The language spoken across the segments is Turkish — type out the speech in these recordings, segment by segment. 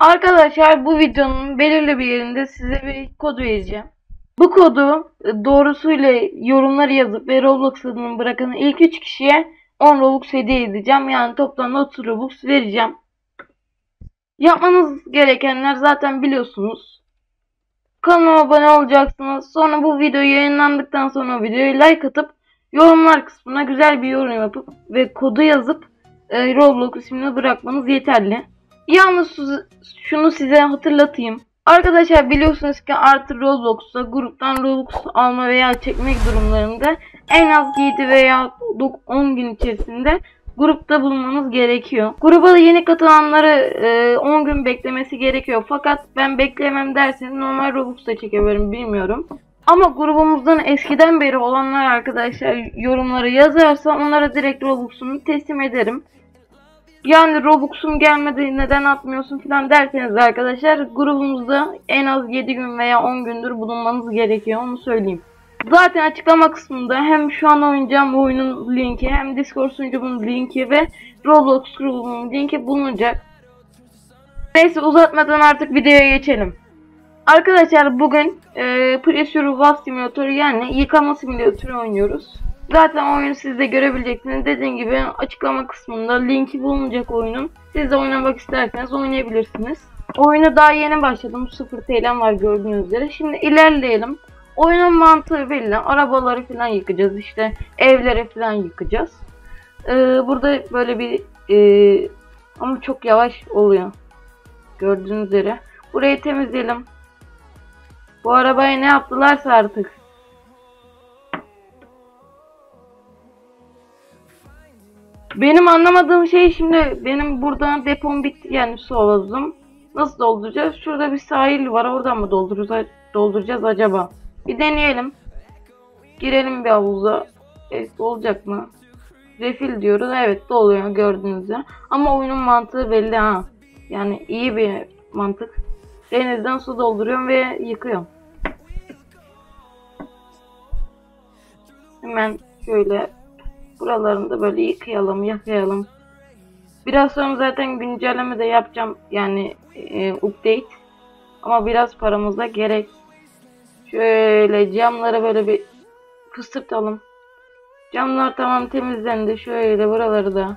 Arkadaşlar bu videonun belirli bir yerinde size bir kod vereceğim. Bu kodu e, doğrusuyla yorumları yazıp ve Roblox adını bırakan ilk 3 kişiye 10 Robux hediye edeceğim. Yani toplam 30 Robux vereceğim. Yapmanız gerekenler zaten biliyorsunuz. Kanalıma abone olacaksınız. Sonra bu video yayınlandıktan sonra videoyu like atıp yorumlar kısmına güzel bir yorum yapıp ve kodu yazıp e, Roblox ismini bırakmanız yeterli. Yalnız şunu size hatırlatayım. Arkadaşlar biliyorsunuz ki artı Roblox'ta gruptan Robux alma veya çekmek durumlarında en az 7 veya 10 gün içerisinde grupta bulunmanız gerekiyor. Gruba da yeni katılanları 10 gün beklemesi gerekiyor. Fakat ben beklemem derseniz normal Robux'ta çekebilirim bilmiyorum. Ama grubumuzdan eskiden beri olanlar arkadaşlar yorumları yazarsa onlara direkt Robux'unu teslim ederim. Yani Robux'um gelmedi neden atmıyorsun falan derseniz arkadaşlar grubumuzda en az 7 gün veya 10 gündür bulunmanız gerekiyor onu söyleyeyim. Zaten açıklama kısmında hem şu an oynayacağım oyunun linki hem Discord sunucumun linki ve Roblox grubumun linki bulunacak. Neyse uzatmadan artık videoya geçelim. Arkadaşlar bugün e, Pressure Valve Simulator'u yani yıkama simülatörü oynuyoruz. Zaten oyunu siz de görebileceksiniz. Dediğim gibi açıklama kısmında linki bulunacak oyunun. Siz de oynamak isterseniz oynayabilirsiniz. Oyunu daha yeni başladım. 0 TL'm var gördüğünüz üzere. Şimdi ilerleyelim. Oyunun mantığı belli. Arabaları falan yıkacağız. işte evleri falan yıkacağız. Ee, burada böyle bir e, ama çok yavaş oluyor. Gördüğünüz üzere. Burayı temizleyelim. Bu arabaya ne yaptılarsa artık. Benim anlamadığım şey şimdi benim burada depom bitti yani su havuzum. Nasıl dolduracağız? Şurada bir sahil var oradan mı dolduracağız, dolduracağız acaba? Bir deneyelim. Girelim bir havuza. Evet, olacak mı? Refil diyoruz. Evet doluyor gördüğünüz gibi. Ama oyunun mantığı belli ha. Yani iyi bir mantık. Denizden su dolduruyorum ve yıkıyorum. Hemen şöyle buralarını da böyle yıkayalım, yakayalım. Biraz sonra zaten güncelleme de yapacağım. Yani e, update. Ama biraz paramıza gerek. Şöyle camları böyle bir fıstıktalım. Camlar tamam temizlendi. Şöyle buraları da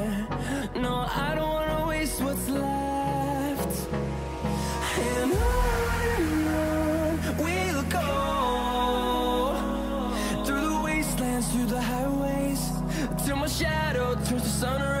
sunrise